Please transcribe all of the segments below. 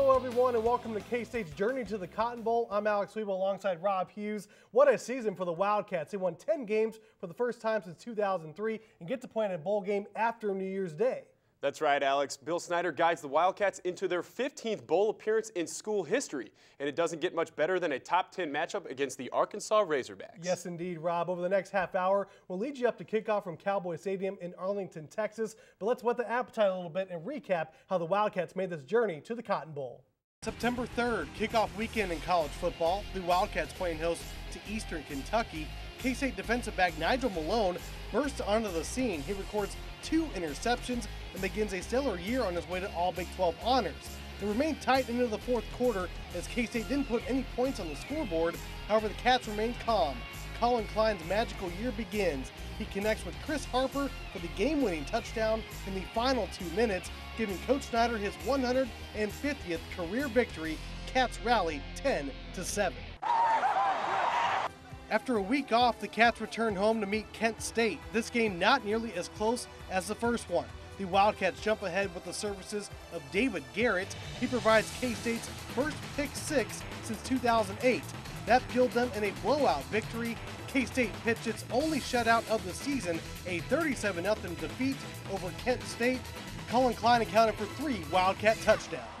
Hello, everyone, and welcome to K State's Journey to the Cotton Bowl. I'm Alex Weeble alongside Rob Hughes. What a season for the Wildcats. They won 10 games for the first time since 2003 and get to play in a bowl game after New Year's Day. That's right, Alex. Bill Snyder guides the Wildcats into their 15th bowl appearance in school history, and it doesn't get much better than a top 10 matchup against the Arkansas Razorbacks. Yes, indeed, Rob. Over the next half hour, we'll lead you up to kickoff from Cowboy Stadium in Arlington, Texas. But let's whet the appetite a little bit and recap how the Wildcats made this journey to the Cotton Bowl. September 3rd, kickoff weekend in college football. The Wildcats playing host to Eastern Kentucky. K State defensive back Nigel Malone bursts onto the scene. He records two interceptions and begins a stellar year on his way to all Big 12 honors. It remained tight into the fourth quarter as K State didn't put any points on the scoreboard. However, the Cats remained calm. Collin Klein's magical year begins. He connects with Chris Harper for the game winning touchdown in the final two minutes, giving Coach Snyder his 150th career victory. Cats rally 10 to 7. After a week off, the Cats returned home to meet Kent State. This game not nearly as close as the first one. The Wildcats jump ahead with the services of David Garrett. He provides K State's first pick six since 2008. That killed them in a blowout victory. K State pitched its only shutout of the season, a 37 0 defeat over Kent State. Collin Klein accounted for three Wildcat touchdowns.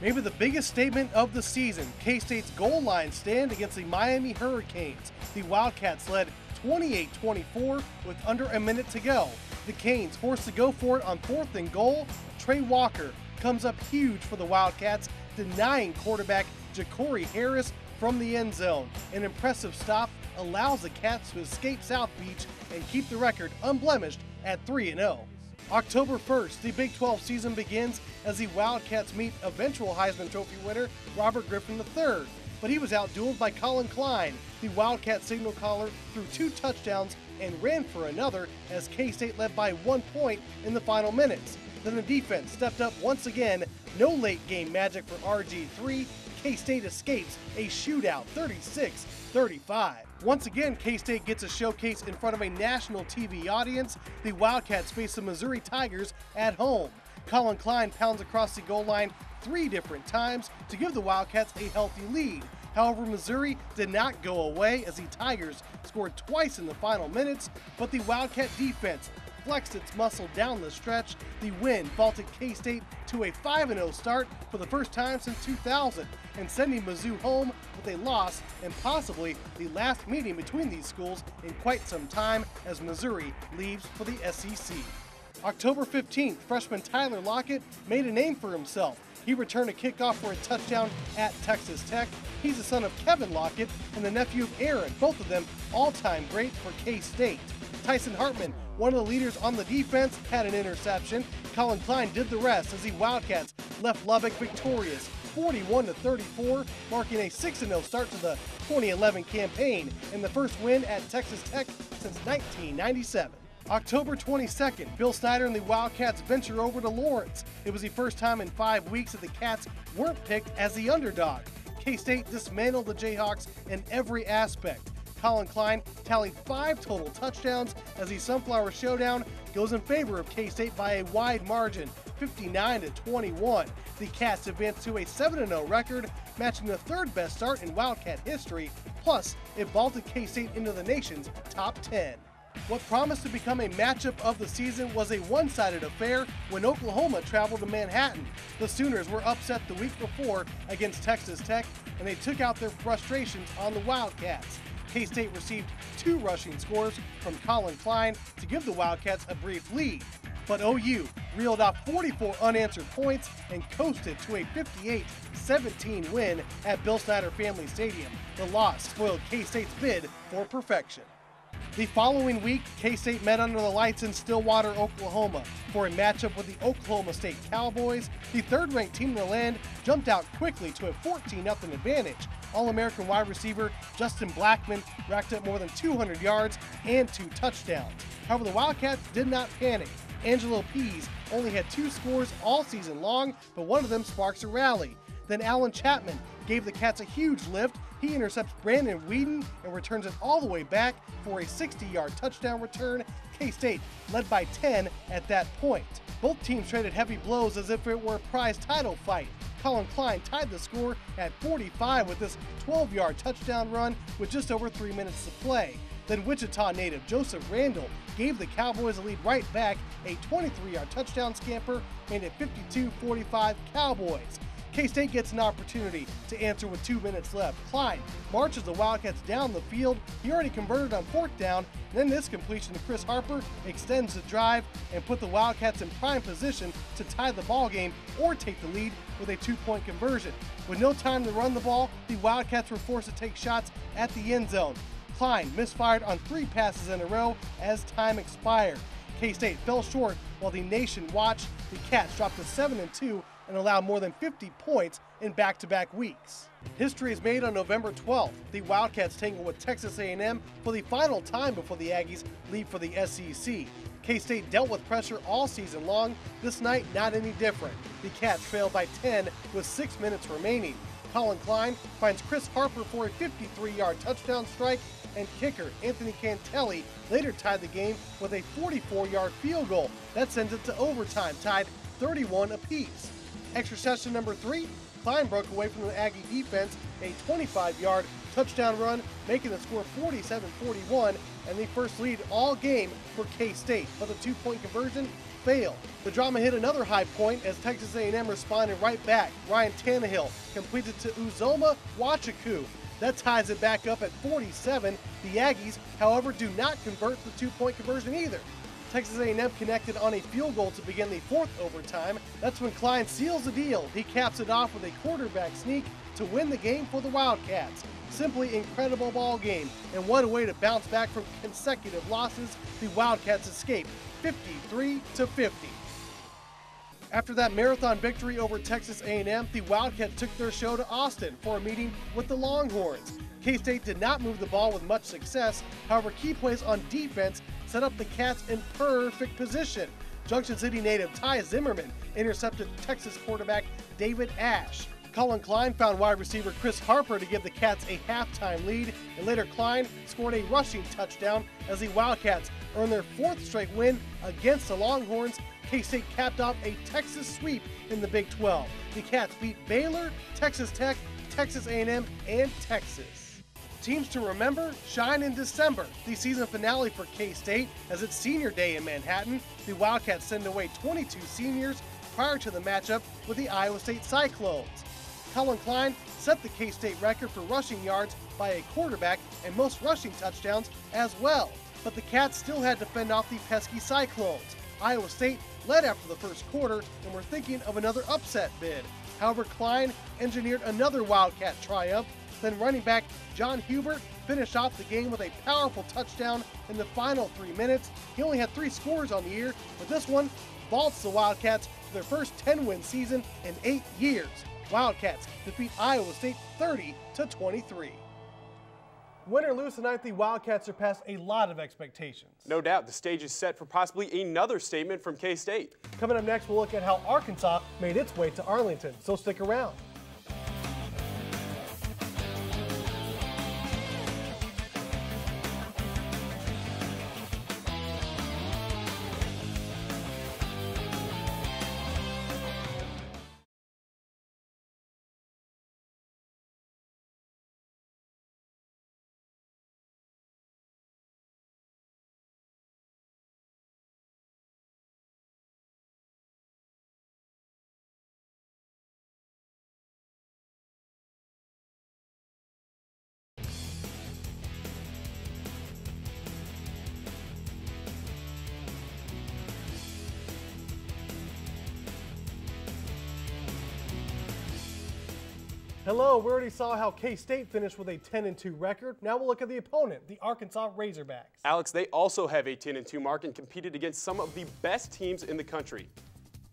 Maybe the biggest statement of the season K State's goal line stand against the Miami Hurricanes. The Wildcats led 28 24 with under a minute to go. The Canes forced to go for it on fourth and goal. Tre Walker comes up huge for the Wildcats, denying quarterback Jacory Harris from the end zone. An impressive stop allows the Cats to escape South Beach and keep the record unblemished at 3 0. October 1st, the Big 12 season begins as the Wildcats meet eventual Heisman Trophy winner Robert Griffin III. But he was outdueled by Collin Klein. The Wildcat signal caller threw two touchdowns and ran for another as K State led by one point in the final minutes. Then the defense stepped up once again. No late game magic for RG3. K State escapes a shootout 36 35. Once again, K State gets a showcase in front of a national TV audience. The Wildcats face the Missouri Tigers at home. Collin Klein pounds across the goal line three different times to give the Wildcats a healthy lead. However, Missouri did not go away as the Tigers scored twice in the final minutes, but the Wildcat defense flexed its muscle down the stretch. The win vaulted K State to a 5 0 start for the first time since 2000 and sending Mizzou home with a loss and possibly the last meeting between these schools in quite some time as Missouri leaves for the SEC. October 15th, freshman Tyler Lockett made a name for himself. He returned a kickoff for a touchdown at Texas Tech. He's the son of Kevin Lockett and the nephew of Aaron, both of them all time great for K State. Tysyn Hartman, one of the leaders on the defense, had an interception. Collin Klein did the rest as the Wildcats left Lubbock victorious 41 to 34, marking a 6 0 start to the 2011 campaign and the first win at Texas Tech since 1997. October 22nd, Bill Snyder and the Wildcats venture over to Lawrence. It was the first time in five weeks that the Cats weren't picked as the underdog. K State dismantled the Jayhawks in every aspect. Collin Klein tallied five total touchdowns as the Sunflower Showdown goes in favor of K State by a wide margin, 59 to 21. The Cats advance to a 7 0 record, matching the third best start in Wildcat history. Plus, it vaulted K State into the nation's top 10. What promised to become a matchup of the season was a one sided affair when Oklahoma traveled to Manhattan. The Sooners were upset the week before against Texas Tech, and they took out their frustrations on the Wildcats. K State received two rushing scores from Collin Klein to give the Wildcats a brief lead. But OU reeled off 44 unanswered points and coasted to a 58 17 win at Bill Snyder Family Stadium. The loss spoiled K State's bid for perfection. The following week, K State met under the lights in Stillwater, Oklahoma for a matchup with the Oklahoma State Cowboys. The third ranked team in the land jumped out quickly to a 14 0 advantage. All American wide receiver Justin Blackmon racked up more than 200 yards and two touchdowns. However, the Wildcats did not panic. Angelo Pease only had two scores all season long, but one of them sparks a rally. Then Allen Chapman gave the Cats a huge lift. He intercepts Brandon Weeden and returns it all the way back for a 60 yard touchdown return. K State led by 10 at that point. Both teams traded heavy blows as if it were a prize title fight. Collin Klein tied the score at 45 with this 12 yard touchdown run with just over three minutes to play. Then Wichita native Joseph Randle gave the Cowboys a lead right back, a 23 yard touchdown scamper, and a 52 45 Cowboys. K State gets an opportunity to answer with two minutes left. Klein marches the Wildcats down the field. He already converted on fourth down. And then this completion to Chris Harper extends the drive and put the Wildcats in prime position to tie the ball game or take the lead with a two-point conversion. With no time to run the ball, the Wildcats were forced to take shots at the end zone. Klein misfired on three passes in a row as time expired. K-State fell short while the nation watched. The Cats dropped to 7 and 2 and allow more than 50 points in back-to-back weeks. History is made on November 12th. The Wildcats tangle with Texas A&M for the final time before the Aggies leave for the SEC. K-State dealt with pressure all season long. This night, not any different. The Cats trailed by 10 with 6 minutes remaining. Collin Klein finds Chris Harper for a 53-yard touchdown strike, and kicker Anthony Cantele later tied the game with a 44-yard field goal. That sends it to overtime, tied 31 apiece. Extra session number three, Klein broke away from the Aggie defense, a 25-yard touchdown run, making the score 47-41, and the first lead all game for K-State. But the two-point conversion failed. The drama hit another high point as Texas A&M responded right back. Ryan Tannehill completed to Uzoma Nwachukwu. That ties it back up at 47. The Aggies, however, do not convert the two-point conversion either. Texas A&M connected on a field goal to begin the fourth overtime. That's when Klein seals the deal. He caps it off with a quarterback sneak to win the game for the Wildcats. Simply incredible ball game, and what a way to bounce back from consecutive losses. The Wildcats escape 53 to 50. After that marathon victory over Texas A&M, the Wildcats took their show to Austin for a meeting with the Longhorns. K-State did not move the ball with much success. However, key plays on defense set up the Cats in perfect position. Junction City native Ty Zimmerman intercepted Texas quarterback David Ash. Collin Klein found wide receiver Chris Harper to give the Cats a halftime lead, and later Klein scored a rushing touchdown as the Wildcats earned their fourth straight win against the Longhorns. K-State capped off a Texas sweep in the Big 12. The Cats beat Baylor, Texas Tech, Texas A&M, and Texas. Teams to remember shine in December, the season finale for K State, as it's senior day in Manhattan. The Wildcats send away 22 seniors prior to the matchup with the Iowa State Cyclones. Collin Klein set the K State record for rushing yards by a quarterback and most rushing touchdowns as well. But the Cats still had to fend off the pesky Cyclones. Iowa State led after the first quarter and were thinking of another upset bid. However, Klein engineered another Wildcat triumph then running back John Hubert finished off the game with a powerful touchdown in the final three minutes. He only had three scores on the year, but this one vaults the Wildcats to their first 10-win season in eight years. Wildcats defeat Iowa State 30 to 23. Win or lose tonight, the Wildcats surpassed a lot of expectations. No doubt, the stage is set for possibly another statement from K-State. Coming up next, we'll look at how Arkansas made its way to Arlington, so stick around. Hello, we already saw how K-State finished with a 10-2 record. Now we'll look at the opponent, the Arkansas Razorbacks. Alex, they also have a 10-2 mark and competed against some of the best teams in the country.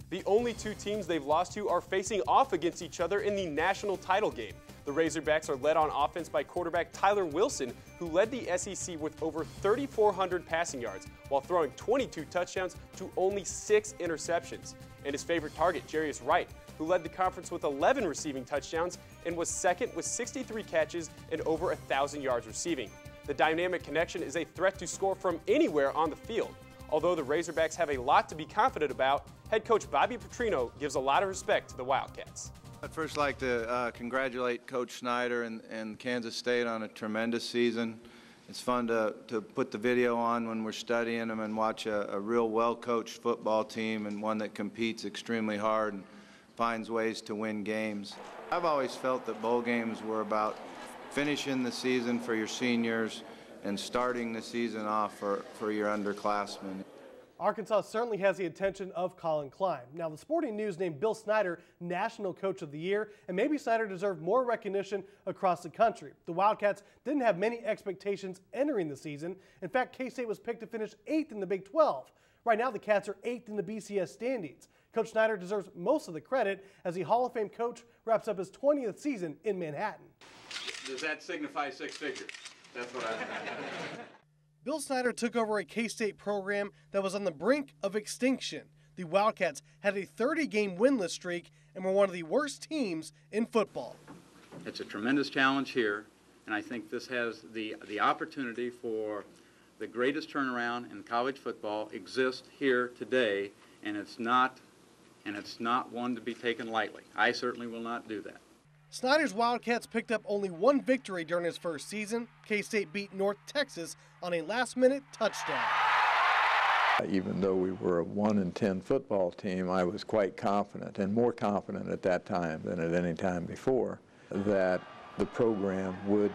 The only two teams they've lost to are facing off against each other in the national title game. The Razorbacks are led on offense by quarterback Tyler Wilson, who led the SEC with over 3,400 passing yards while throwing 22 touchdowns to only six interceptions. And his favorite target, Jarius Wright, who led the conference with 11 receiving touchdowns and was second with 63 catches and over 1,000 yards receiving. The dynamic connection is a threat to score from anywhere on the field. Although the Razorbacks have a lot to be confident about, head coach Bobby Petrino gives a lot of respect to the Wildcats. I'd first like to uh, congratulate Coach Snyder and, and Kansas State on a tremendous season. It's fun to, to put the video on when we're studying them and watch a, a real well-coached football team and one that competes extremely hard and finds ways to win games. I've always felt that bowl games were about finishing the season for your seniors and starting the season off for, for your underclassmen. Arkansas certainly has the attention of Collin Klein. Now, the Sporting News named Bill Snyder National Coach of the Year, and maybe Snyder deserved more recognition across the country. The Wildcats didn't have many expectations entering the season. In fact, K-State was picked to finish eighth in the Big 12. Right now, the Cats are eighth in the BCS standings. Coach Snyder deserves most of the credit as the Hall of Fame coach wraps up his 20th season in Manhattan. Does that signify six figures? That's what I. Bill Snyder took over a K State program that was on the brink of extinction. The Wildcats had a 30 game winless streak and were one of the worst teams in football. It's a tremendous challenge here, and I think this has the, the opportunity for the greatest turnaround in college football exists here today, and it's not and it's not one to be taken lightly. I certainly will not do that. Snyder's Wildcats picked up only one victory during his first season. K State beat North Texas on a last minute touchdown. Even though we were a 1 and 10 football team, I was quite confident, and more confident at that time than at any time before, that the program would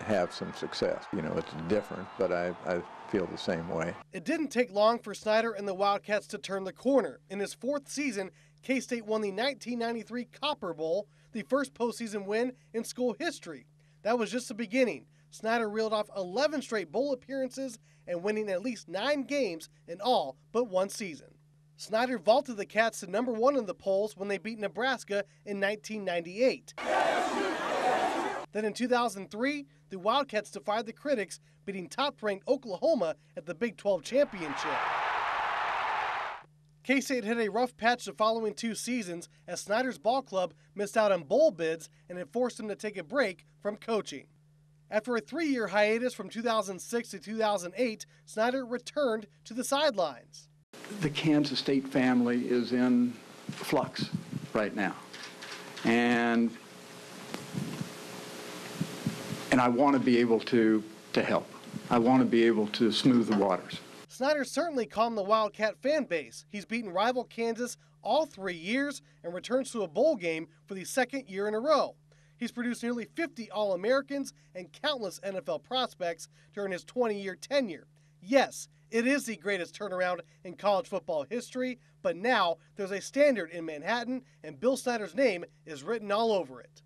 have some success. You know, it's different, but I, I feel the same way. It didn't take long for Snyder and the Wildcats to turn the corner. In his fourth season, K State won the 1993 Copper Bowl the first postseason win in school history. That was just the beginning. Snyder reeled off 11 straight bowl appearances and winning at least nine games in all but one season. Snyder vaulted the Cats to number one in the polls when they beat Nebraska in 1998. Then in 2003, the Wildcats defied the critics, beating top ranked Oklahoma at the Big 12 championship. K State hit a rough patch the following two seasons as Snyder's ball club missed out on bowl bids and it forced him to take a break from coaching. After a three year hiatus from 2006 to 2008, Snyder returned to the sidelines. The Kansas State family is in flux right now. And and I want to be able to to help. I want to be able to smooth the waters. Snyder certainly calmed the Wildcat fan base. He's beaten rival Kansas all three years and returns to a bowl game for the second year in a row. He's produced nearly 50 All Americans and countless NFL prospects during his 20 year tenure. Yes, it is the greatest turnaround in college football history, but now there's a standard in Manhattan, and Bill Snyder's name is written all over it.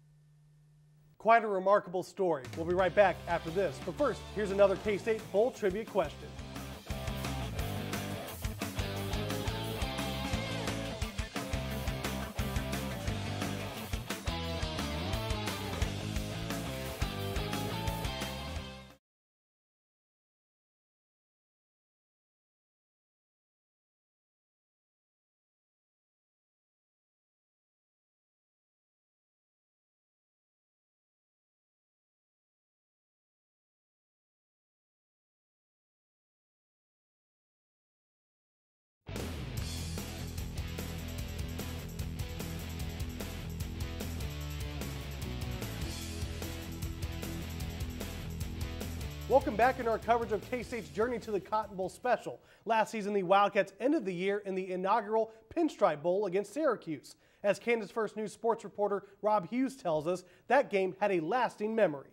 Quite a remarkable story. We'll be right back after this. But first, here's another K State Bowl trivia question. Welcome back in our coverage of K-State's journey to the Cotton Bowl Special. Last season, the Wildcats ended the year in the inaugural Pinstripe Bowl against Syracuse. As Kansas First News sports reporter Rob Hughes tells us, that game had a lasting memory.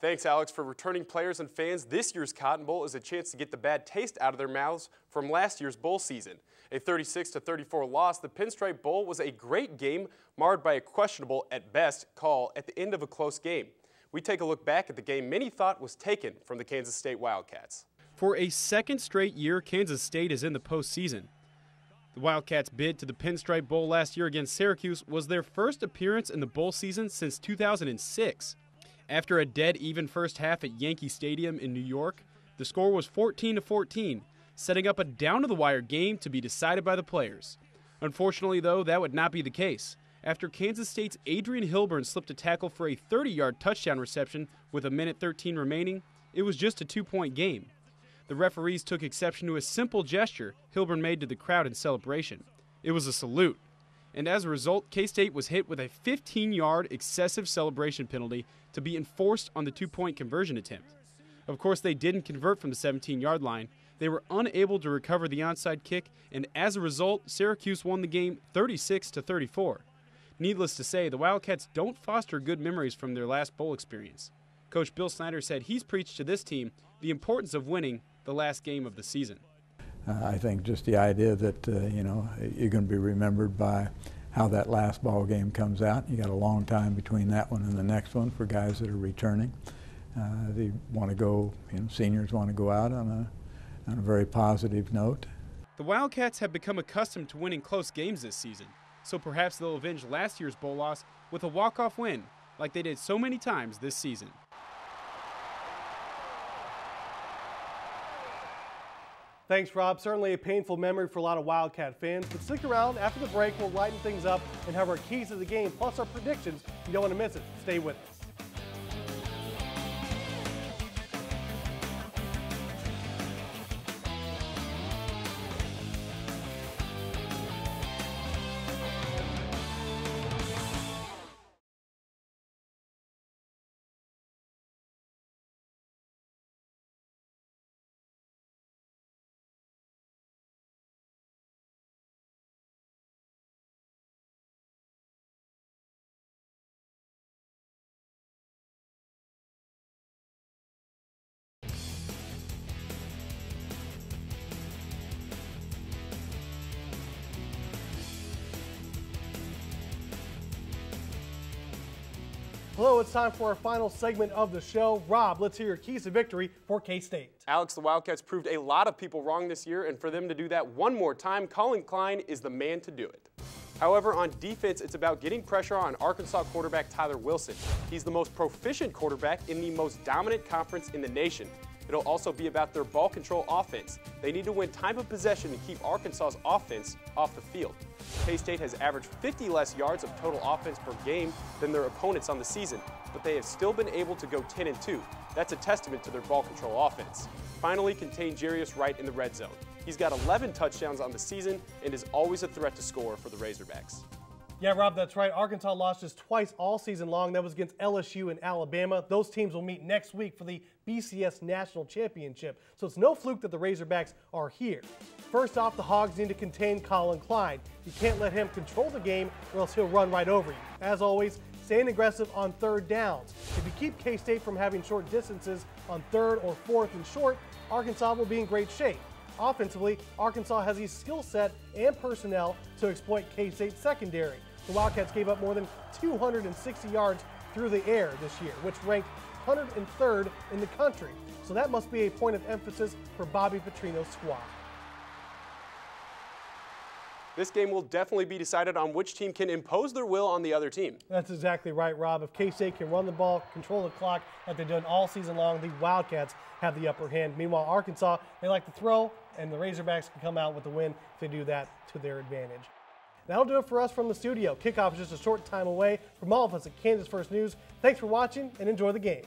Thanks, Alex. For returning players and fans, this year's Cotton Bowl is a chance to get the bad taste out of their mouths from last year's bowl season. A 36-34 loss, the Pinstripe Bowl was a great game marred by a questionable, at best, call at the end of a close game we take a look back at the game many thought was taken from the Kansas State Wildcats. For a second straight year, Kansas State is in the postseason. The Wildcats' bid to the Pinstripe Bowl last year against Syracuse was their first appearance in the bowl season since 2006. After a dead even first half at Yankee Stadium in New York, the score was 14 14, setting up a down to the wire game to be decided by the players. Unfortunately, though, that would not be the case after Kansas State's Adrian Hilburn slipped a tackle for a 30 yard touchdown reception with a minute 13 remaining, it was just a two point game. The referees took exception to a simple gesture Hilburn made to the crowd in celebration. It was a salute. and as a result, K State was hit with a 15 yard excessive celebration penalty to be enforced on the two point conversion attempt. Of course, they didn't convert from the 17 yard line. They were unable to recover the onside kick, and as a result, Syracuse won the game 36 to 34. Needless to say, the Wildcats don't foster good memories from their last bowl experience. Coach Bill Snyder said he's preached to this team the importance of winning the last game of the season. Uh, I think just the idea that, uh, you know, you're going to be remembered by how that last ball game comes out. You got a long time between that one and the next one for guys that are returning. Uh, they want to go, you know, seniors want to go out on a, on a very positive note. The Wildcats have become accustomed to winning close games this season, so perhaps they'll avenge last year's bowl loss with a walk-off win, like they did so many times this season. Thanks, Rob. Certainly a painful memory for a lot of Wildcat fans. But stick around. After the break, we'll lighten things up and have our keys to the game, plus our predictions. You don't want to miss it. Stay with us. Hello, it's time for our final segment of the show. Rob, let's hear your keys to victory for K State. Alex, the Wildcats proved a lot of people wrong this year, and for them to do that one more time, Collin Klein is the man to do it. However, on defense, it's about getting pressure on Arkansas quarterback Tyler Wilson. He's the most proficient quarterback in the most dominant conference in the nation. It'll also be about their ball control offense. They need to win time of possession to keep Arkansas's offense off the field. K-State has averaged 50 less yards of total offense per game than their opponents on the season, but they have still been able to go 10 and 2. That's a testament to their ball control offense. Finally, contain Jarius Wright in the red zone. He's got 11 touchdowns on the season and is always a threat to score for the Razorbacks. Yeah, Rob, that's right. Arkansas lost just twice all season long. That was against LSU and Alabama. Those teams will meet next week for the BCS National Championship. So it's no fluke that the Razorbacks are here. First off, the Hogs need to contain Collin Klein. You can't let him control the game or else he'll run right over you. As always, staying aggressive on third downs. If you keep K-State from having short distances on third or fourth and short, Arkansas will be in great shape. Offensively, Arkansas has the skill set and personnel to exploit K-State's secondary. The Wildcats gave up more than 260 yards through the air this year, which ranked 103rd in the country. So that must be a point of emphasis for Bobby Petrino's squad. This game will definitely be decided on which team can impose their will on the other team. That's exactly right, Rob. If K-State can run the ball, control the clock, like they've done all season long, the Wildcats have the upper hand. Meanwhile, Arkansas, they like to throw, and the Razorbacks can come out with the win if they do that to their advantage. That'll do it for us from the studio. Kickoff is just a short time away. From all of us at Kansas First News, thanks for watching and enjoy the game.